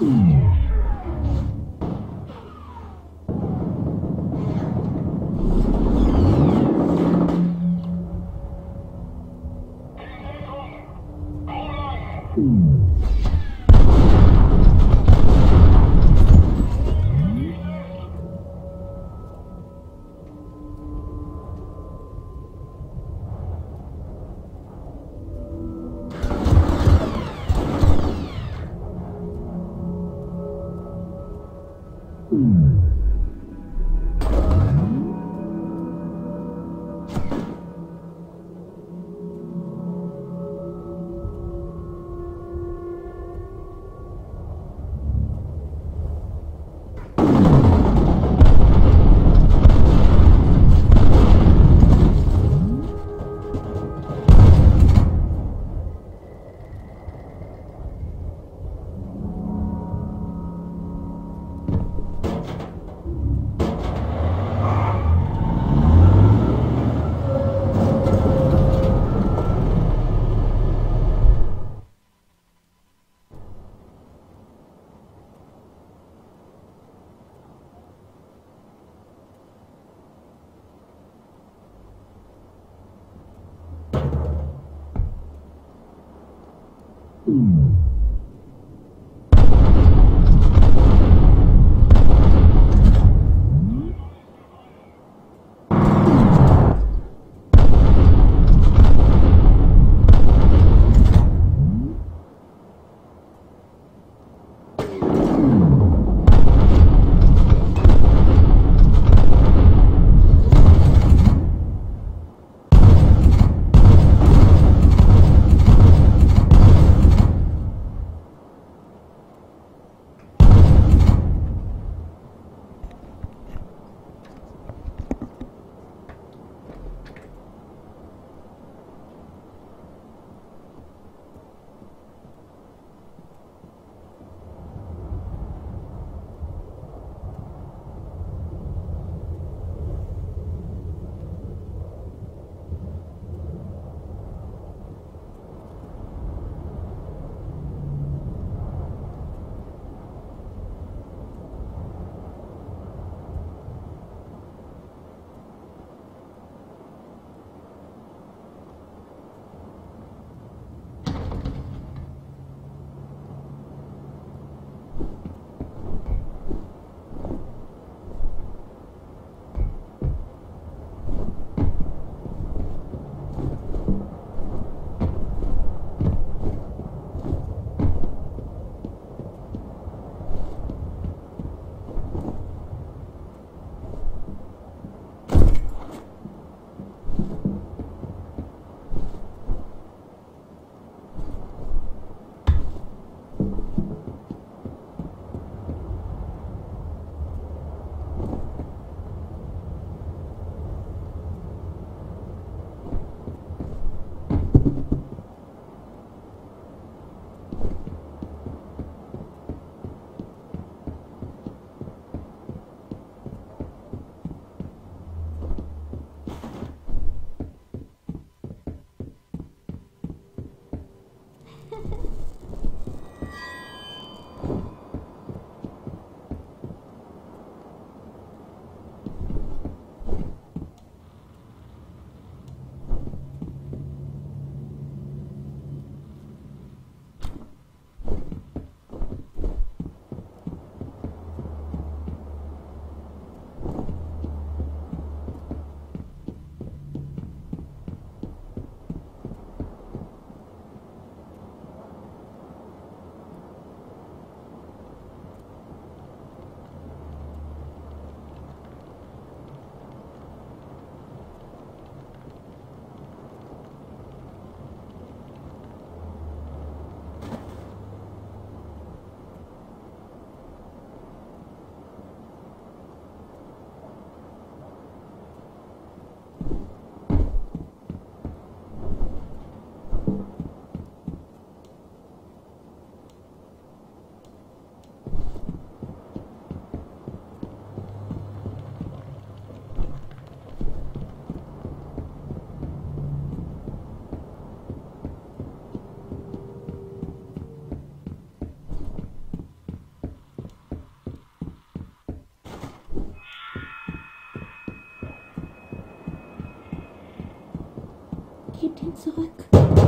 Mm. Ihn zurück.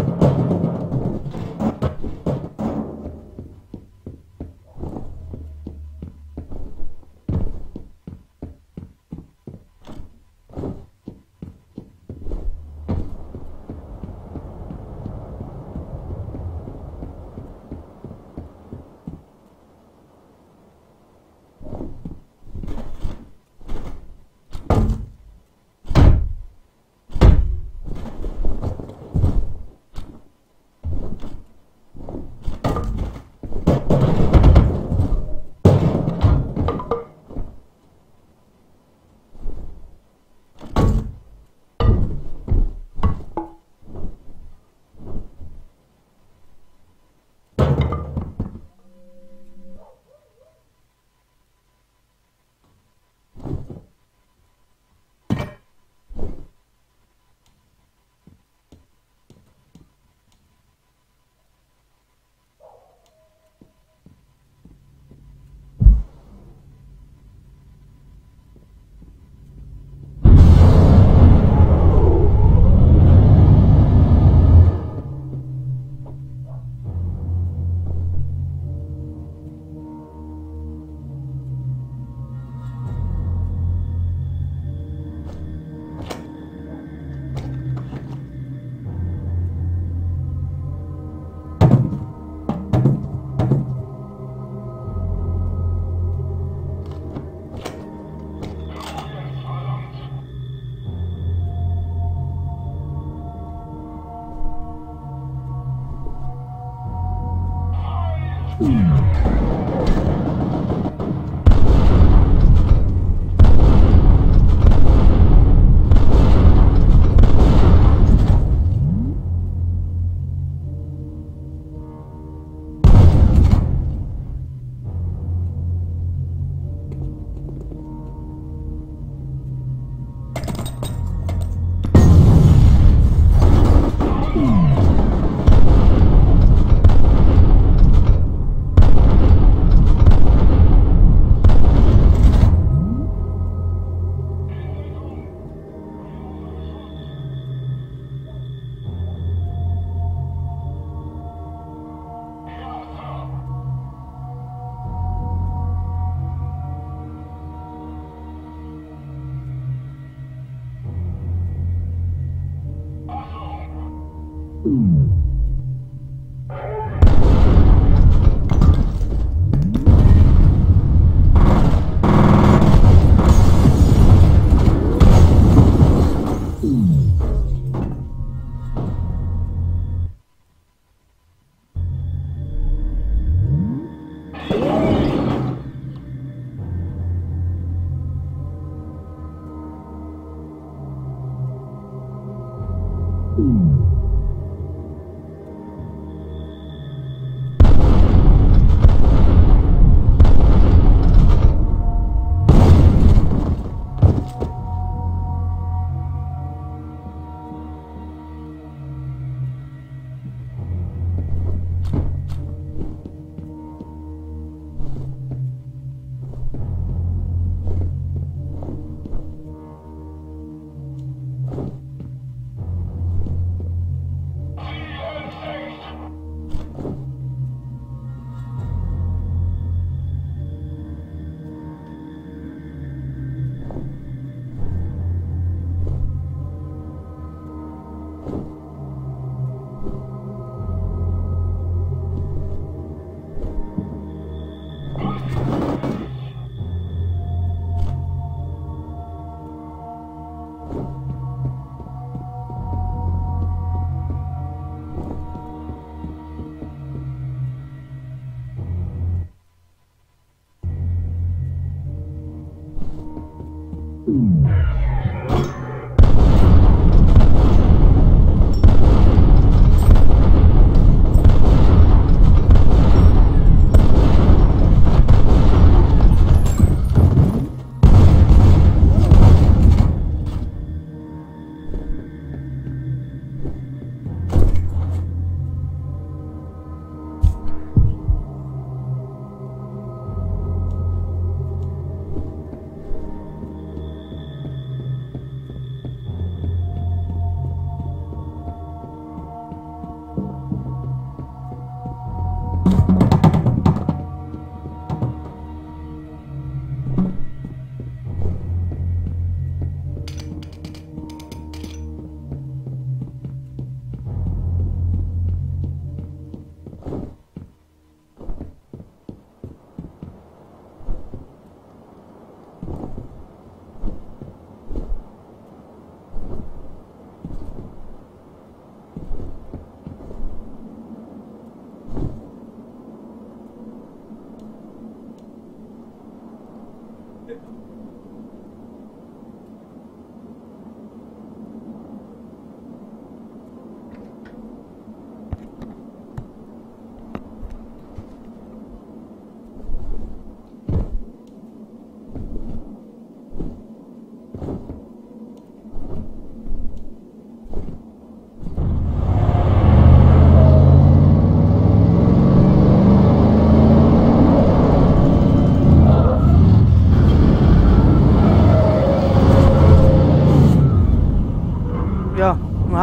Mm.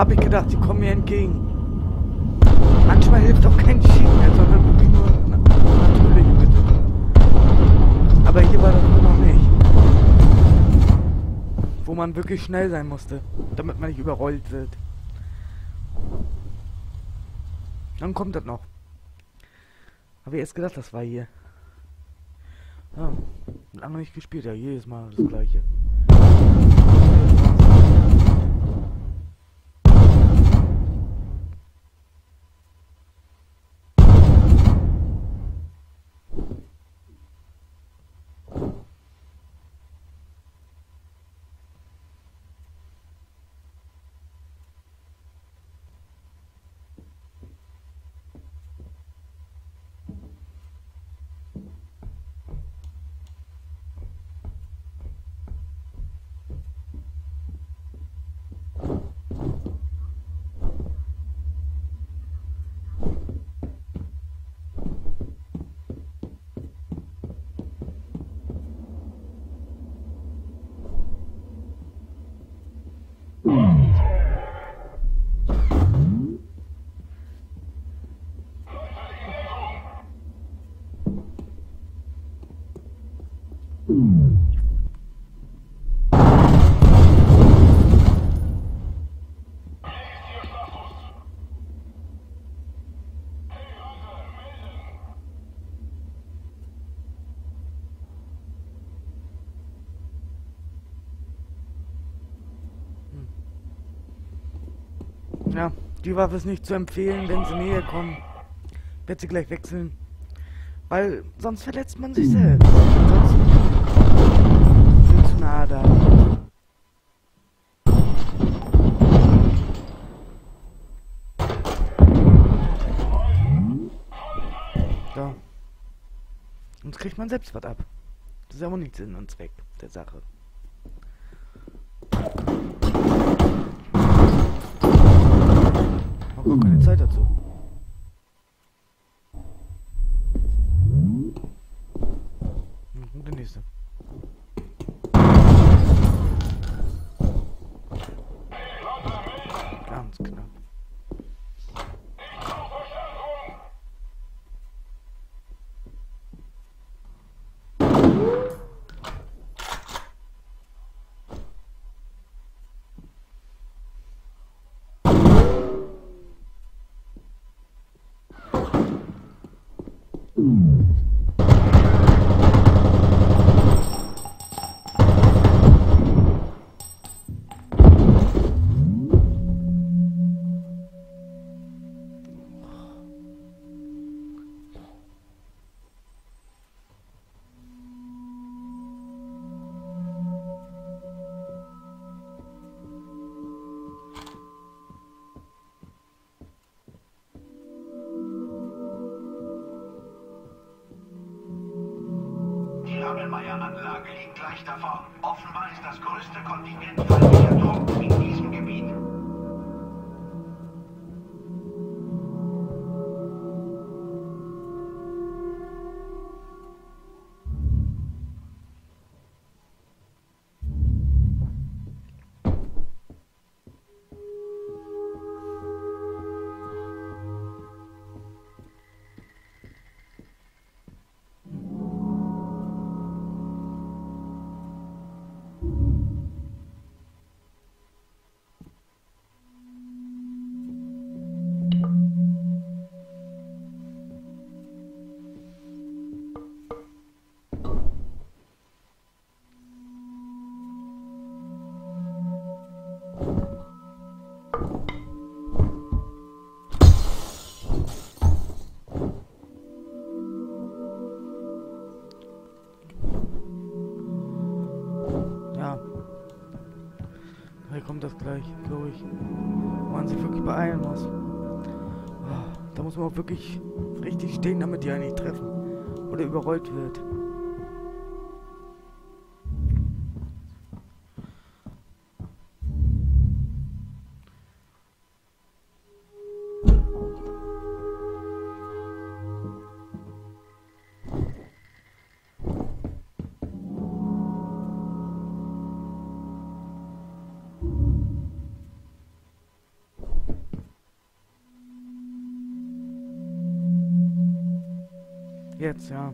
Habe ich gedacht, sie kommen mir entgegen. Manchmal hilft auch kein Schienen mehr, sondern wirklich nur natürliche Mittel. Aber hier war das noch nicht. Wo man wirklich schnell sein musste, damit man nicht überrollt wird. Dann kommt das noch. Habe ich erst gedacht, das war hier. Ja, lange nicht gespielt, ja, jedes Mal das gleiche. Hm. Ja, die Waffe ist nicht zu empfehlen, wenn sie näher kommen. Wird sie gleich wechseln. Weil sonst verletzt man sich hm. selbst. Kriegt man selbst was ab. Das ist aber nicht Sinn und Zweck der Sache. Hab gar keine Zeit dazu. Hm, der nächste. Ganz knapp. Muss man auch wirklich richtig stehen, damit die einen nicht treffen. Oder überrollt wird. Jetzt, ja.